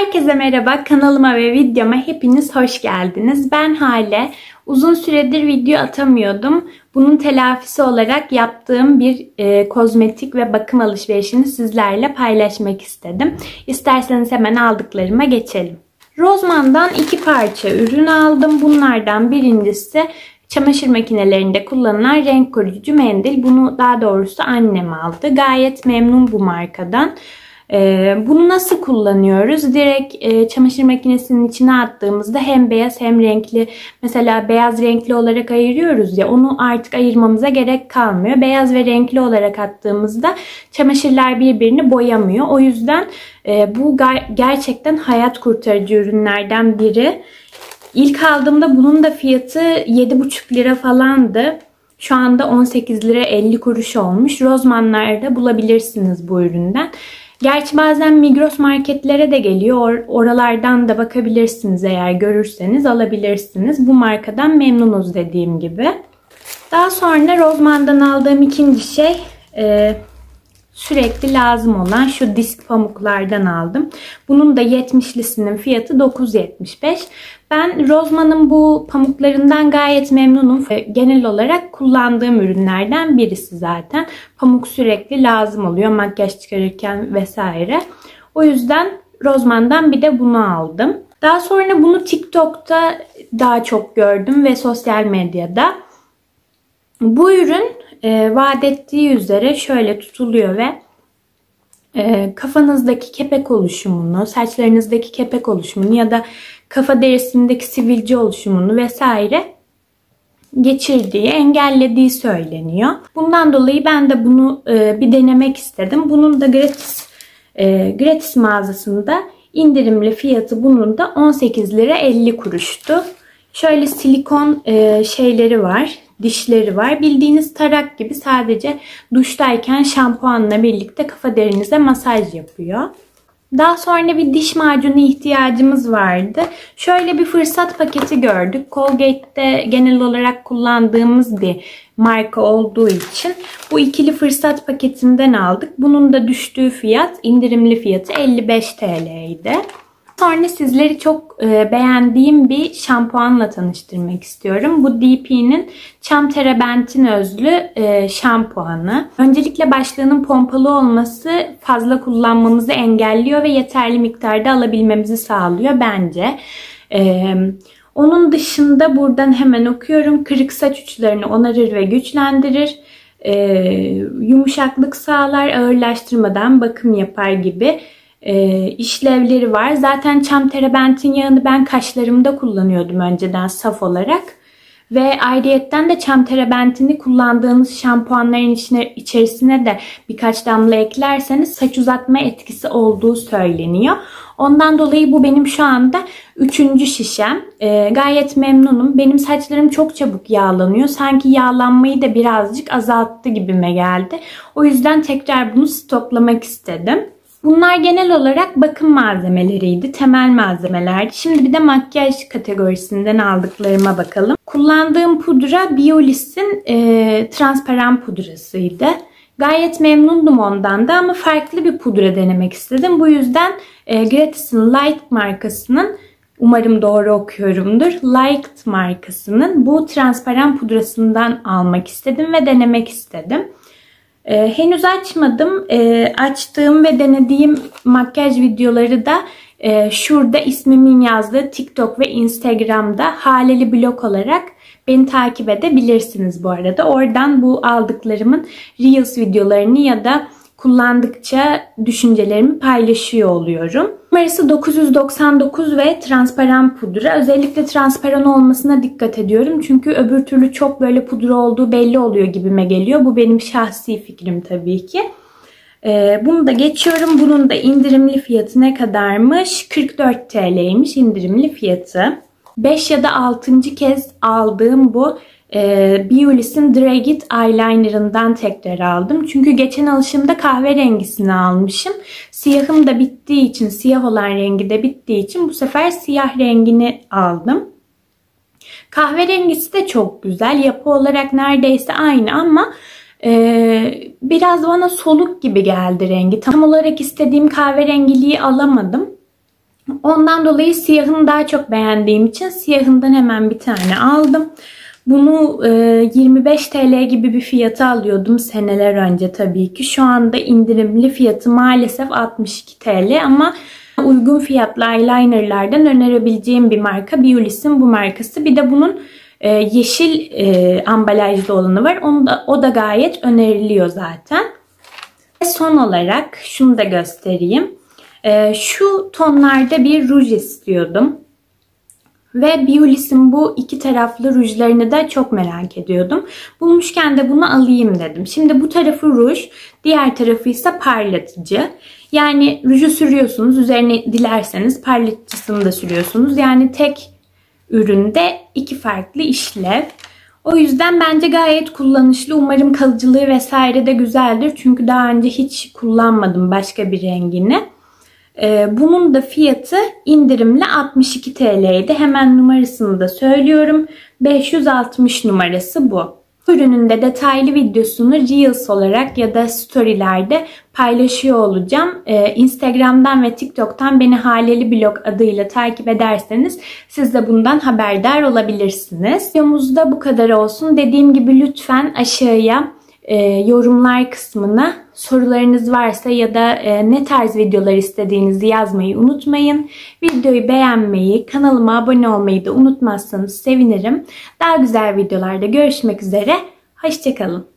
Herkese merhaba. Kanalıma ve videoma hepiniz hoş geldiniz. Ben Hale. Uzun süredir video atamıyordum. Bunun telafisi olarak yaptığım bir e, kozmetik ve bakım alışverişini sizlerle paylaşmak istedim. İsterseniz hemen aldıklarıma geçelim. Rozman'dan iki parça ürün aldım. Bunlardan birincisi çamaşır makinelerinde kullanılan renk koruyucu mendil. Bunu daha doğrusu annem aldı. Gayet memnun bu markadan. Ee, bunu nasıl kullanıyoruz? Direkt e, çamaşır makinesinin içine attığımızda hem beyaz hem renkli mesela beyaz renkli olarak ayırıyoruz ya onu artık ayırmamıza gerek kalmıyor. Beyaz ve renkli olarak attığımızda çamaşırlar birbirini boyamıyor. O yüzden e, bu gerçekten hayat kurtarıcı ürünlerden biri. İlk aldığımda bunun da fiyatı 7,5 lira falandı. Şu anda 18 lira 50 kuruş olmuş. Rozmanlarda bulabilirsiniz bu üründen. Gerçi bazen Migros marketlere de geliyor. oralardan da bakabilirsiniz eğer görürseniz alabilirsiniz. Bu markadan memnunuz dediğim gibi. Daha sonra Rozman'dan aldığım ikinci şey e, sürekli lazım olan şu disk pamuklardan aldım. Bunun da 70'lisinin fiyatı 9.75. Ben Rozman'ın bu pamuklarından gayet memnunum. Genel olarak kullandığım ürünlerden birisi zaten. Pamuk sürekli lazım oluyor makyaj çıkarırken vesaire. O yüzden Rozman'dan bir de bunu aldım. Daha sonra bunu TikTok'ta daha çok gördüm ve sosyal medyada. Bu ürün e, vaat ettiği üzere şöyle tutuluyor ve e, kafanızdaki kepek oluşumunu, saçlarınızdaki kepek oluşumunu ya da kafa derisindeki sivilce oluşumunu vesaire geçirdiği, engellediği söyleniyor. Bundan dolayı ben de bunu e, bir denemek istedim. Bunun da gratis e, gratis mağazasında indirimli fiyatı bunun da 18 lira 50 kuruştu. Şöyle silikon e, şeyleri var dişleri var. Bildiğiniz tarak gibi sadece duştayken şampuanla birlikte kafa derinize masaj yapıyor. Daha sonra bir diş macunu ihtiyacımız vardı. Şöyle bir fırsat paketi gördük. Colgate'de genel olarak kullandığımız bir marka olduğu için bu ikili fırsat paketinden aldık. Bunun da düştüğü fiyat, indirimli fiyatı 55 TL idi. Sonra sizleri çok e, beğendiğim bir şampuanla tanıştırmak istiyorum. Bu DP'nin çam terebentin özlü e, şampuanı. Öncelikle başlığının pompalı olması fazla kullanmamızı engelliyor ve yeterli miktarda alabilmemizi sağlıyor bence. E, onun dışında buradan hemen okuyorum. Kırık saç uçlarını onarır ve güçlendirir. E, yumuşaklık sağlar, ağırlaştırmadan bakım yapar gibi e, işlevleri var. Zaten çam terebentin yağını ben kaşlarımda kullanıyordum önceden saf olarak. Ve ayrıyetten de çam terebentini kullandığınız şampuanların içine, içerisine de birkaç damla eklerseniz saç uzatma etkisi olduğu söyleniyor. Ondan dolayı bu benim şu anda üçüncü şişem. E, gayet memnunum. Benim saçlarım çok çabuk yağlanıyor. Sanki yağlanmayı da birazcık azalttı gibime geldi. O yüzden tekrar bunu stoklamak istedim. Bunlar genel olarak bakım malzemeleriydi. Temel malzemelerdi. Şimdi bir de makyaj kategorisinden aldıklarıma bakalım. Kullandığım pudra Biolis'in e, transparan pudrasıydı. Gayet memnundum ondan da ama farklı bir pudra denemek istedim. Bu yüzden e, Gratis'in Light markasının umarım doğru okuyorumdur. Light markasının bu transparan pudrasından almak istedim ve denemek istedim. Ee, henüz açmadım. Ee, açtığım ve denediğim makyaj videoları da e, şurada ismimin yazdığı TikTok ve Instagram'da haleli blog olarak beni takip edebilirsiniz bu arada. Oradan bu aldıklarımın Reels videolarını ya da kullandıkça düşüncelerimi paylaşıyor oluyorum. Numarası 999 ve transparan pudra. Özellikle transparan olmasına dikkat ediyorum. Çünkü öbür türlü çok böyle pudra olduğu belli oluyor gibime geliyor. Bu benim şahsi fikrim tabii ki. Ee, bunu da geçiyorum. Bunun da indirimli fiyatı ne kadarmış? 44 TL'ymiş indirimli fiyatı. 5 ya da 6. kez aldığım bu e, Biolis'in Drag It Eyeliner'ından tekrar aldım. Çünkü geçen alışımda kahverengisini almışım. Siyahım da bittiği için, siyah olan rengi de bittiği için bu sefer siyah rengini aldım. Kahverengisi de çok güzel. Yapı olarak neredeyse aynı ama e, biraz bana soluk gibi geldi rengi. Tam olarak istediğim kahverengiliği alamadım. Ondan dolayı siyahını daha çok beğendiğim için siyahından hemen bir tane aldım. Bunu 25 e, TL gibi bir fiyata alıyordum seneler önce tabii ki. Şu anda indirimli fiyatı maalesef 62 TL ama uygun fiyatlı eyelinerlardan önerebileceğim bir marka Biolis'in bu markası. Bir de bunun e, yeşil e, ambalajlı olanı var. Onu da, o da gayet öneriliyor zaten. Son olarak şunu da göstereyim. Şu tonlarda bir ruj istiyordum. Ve Biolis'in bu iki taraflı rujlarını da çok merak ediyordum. Bulmuşken de bunu alayım dedim. Şimdi bu tarafı ruj, diğer tarafı ise parlatıcı. Yani ruju sürüyorsunuz, üzerine dilerseniz parlatıcısını da sürüyorsunuz. Yani tek üründe iki farklı işlev. O yüzden bence gayet kullanışlı. Umarım kalıcılığı vesaire de güzeldir. Çünkü daha önce hiç kullanmadım başka bir rengini. Ee, bunun da fiyatı indirimle 62 TL'ydi. Hemen numarasını da söylüyorum. 560 numarası bu. Ürünün de detaylı videosunu Reels olarak ya da storylerde paylaşıyor olacağım. Ee, Instagram'dan ve TikTok'tan beni Haleli Blog adıyla takip ederseniz siz de bundan haberdar olabilirsiniz. Videomuzda bu kadar olsun. Dediğim gibi lütfen aşağıya e, yorumlar kısmına sorularınız varsa ya da e, ne tarz videolar istediğinizi yazmayı unutmayın. Videoyu beğenmeyi, kanalıma abone olmayı da unutmazsanız sevinirim. Daha güzel videolarda görüşmek üzere. Hoşçakalın.